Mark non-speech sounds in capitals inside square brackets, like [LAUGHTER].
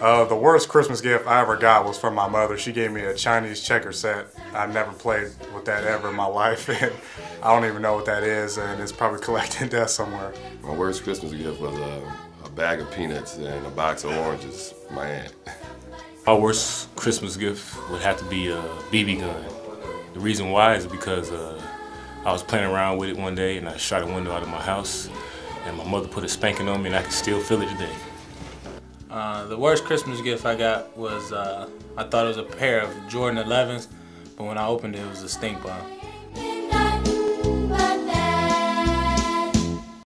Uh, the worst Christmas gift I ever got was from my mother. She gave me a Chinese checker set. I never played with that ever in my life, [LAUGHS] and I don't even know what that is, and it's probably collecting [LAUGHS] dust somewhere. My worst Christmas gift was a, a bag of peanuts and a box of oranges from my aunt. My worst Christmas gift would have to be a BB gun. The reason why is because uh, I was playing around with it one day and I shot a window out of my house, and my mother put a spanking on me, and I can still feel it today. Uh, the worst Christmas gift I got was uh, I thought it was a pair of Jordan 11s, but when I opened it, it was a stink bomb.